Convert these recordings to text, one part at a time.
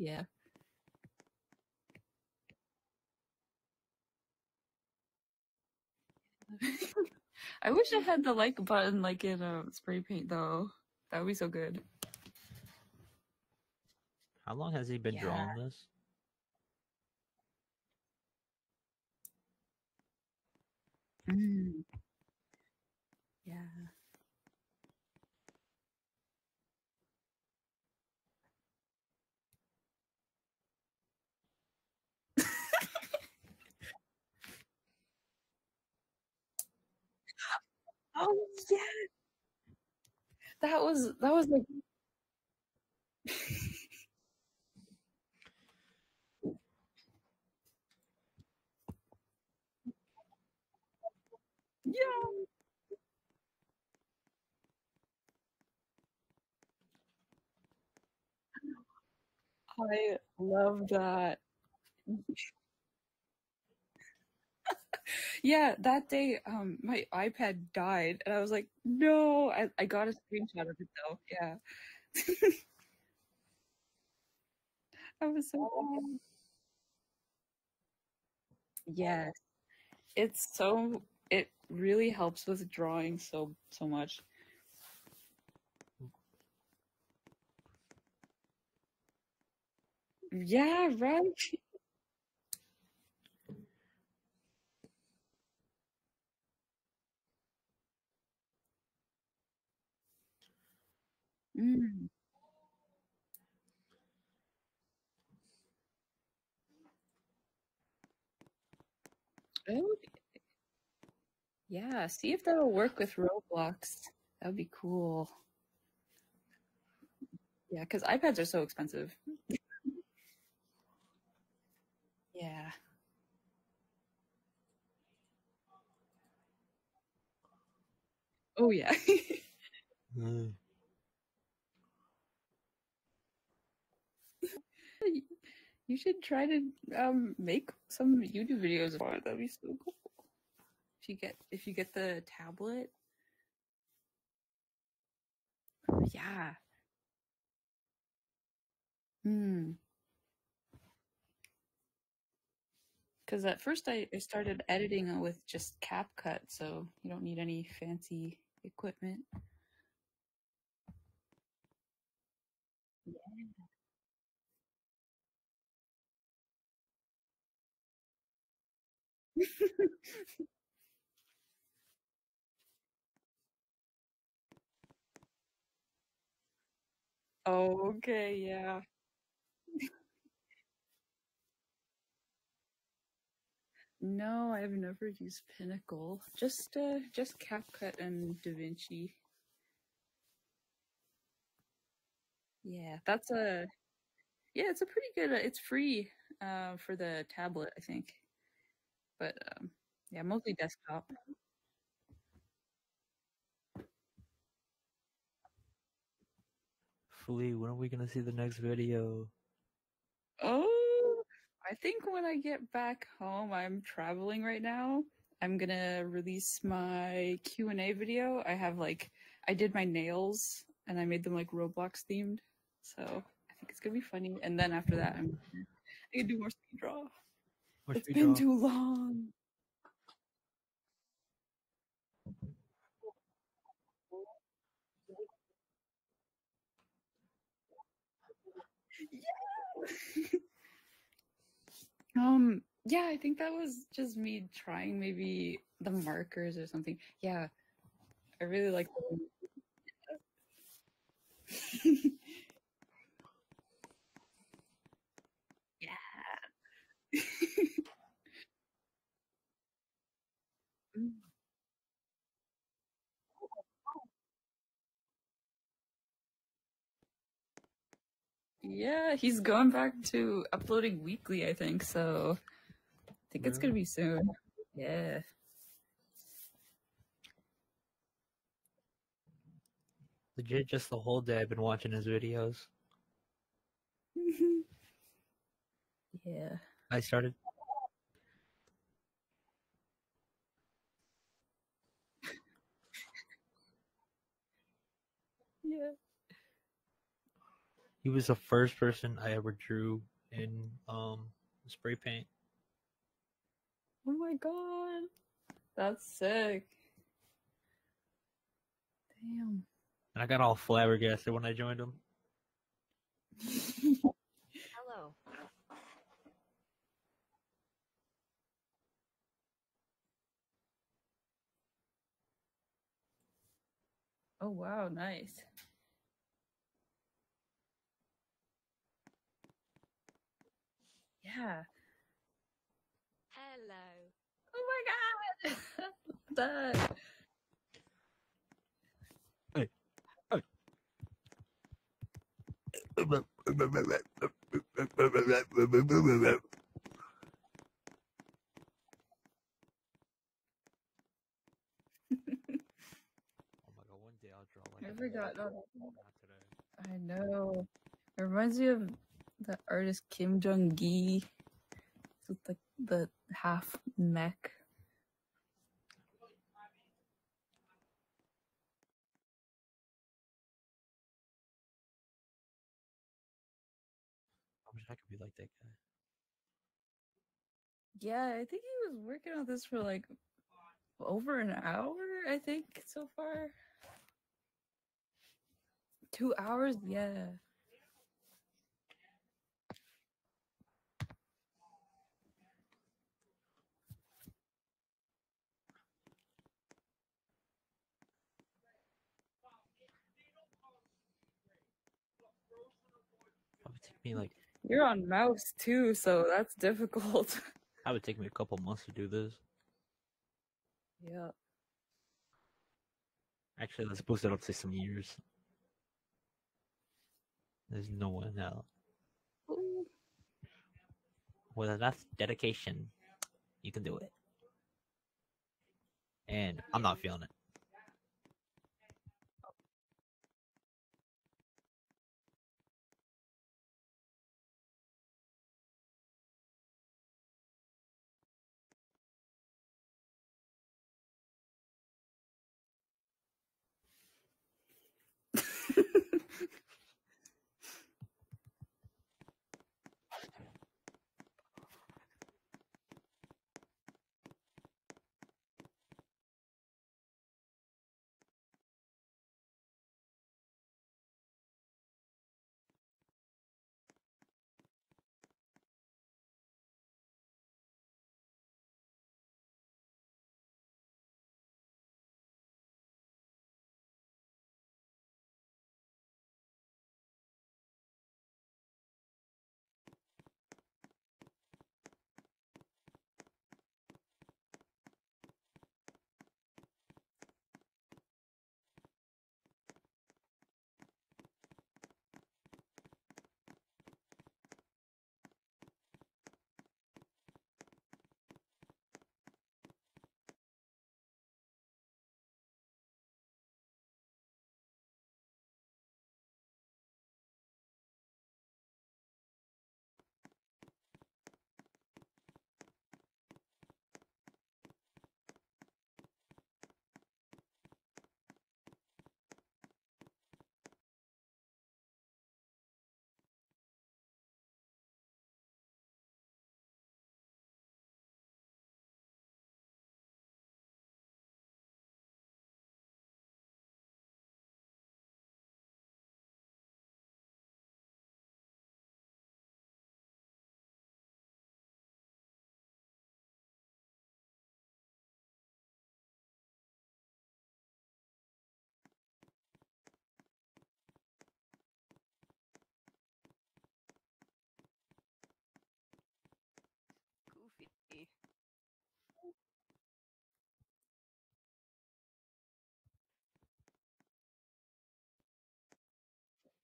Yeah. I wish I had the like button like in a spray paint though. That would be so good. How long has he been Yeah. drawing this? Mm. Yeah. Oh yeah. That was that was like yeah. I love that. Yeah, that day, um, my iPad died, and I was like, no. I, I got a screenshot of it though. Yeah, I was so sad. Yes, it's so. It really helps with drawing so so much. Yeah, right. Mm. Oh, yeah. See if that'll work with Roblox. That would be cool. Yeah, because iPads are so expensive. Yeah. Oh yeah. Mm. You should try to um make some YouTube videos for it. That'd be so cool. If you get if you get the tablet. Yeah. Hmm. Because at first I, I started editing with just CapCut, so you don't need any fancy equipment. Oh, okay, yeah. No, I've never used Pinnacle. Just uh just CapCut and DaVinci. Yeah, that's a yeah, it's a pretty good. Uh, it's free uh, for the tablet, I think, but um, yeah, mostly desktop. Flea, when are we gonna see the next video? Oh, I think when I get back home, I'm traveling right now. I'm gonna release my Q and A video. I have like I did my nails and I made them like Roblox themed, so I think it's gonna be funny. And then after that, I'm I'm gonna do more speed draw. It's been too long. Yeah. Um, yeah, I think that was just me trying maybe the markers or something. Yeah, I really like Yeah. Mm. Yeah, he's going back to uploading weekly, I think, so I think it's gonna be soon. Yeah. Legit, just the whole day I've been watching his videos. Yeah. I started. Yeah. He was the first person I ever drew in um spray paint. Oh my god. That's sick. Damn. And I got all flabbergasted when I joined him. Hello. oh wow, nice. Yeah. Hello. Oh my god. that. Oh my god, one day I'll draw like I a forgot. wolf. No, Not today. I know. It reminds me of the artist Kim Jung Gi. With like the half mech. I wish I could be like that guy. Yeah, I think he was working on this for like over an hour, I think, so far. Two hours? Yeah. That would take me like You're on mouse too, so that's difficult. that would take me a couple months to do this. yeah. Actually, let's boost it up to some years. There's no one else. Ooh. With enough dedication, you can do it. And I'm not feeling it.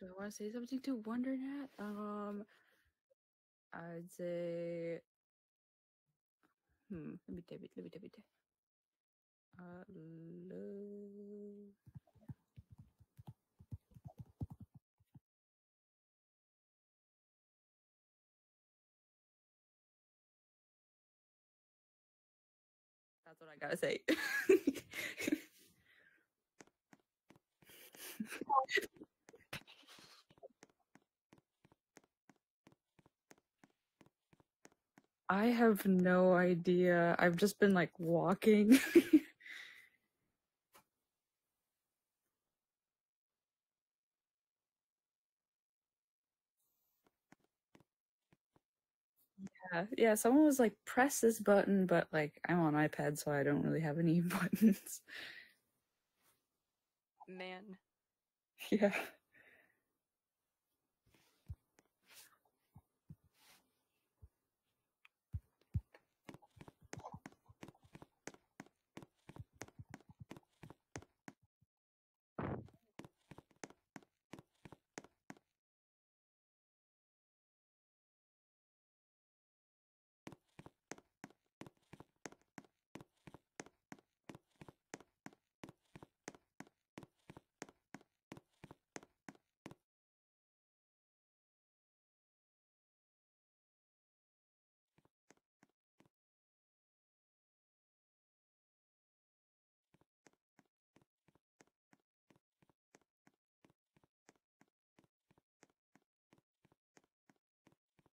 Do I want to say something to WonderNat? Um, I'd say. Hmm. Let me type it. Let me type it. Uh. That's what I gotta say. I have no idea. I've just been like walking. yeah, yeah, someone was like, press this button, but like I'm on iPad, so I don't really have any buttons. Man. Yeah.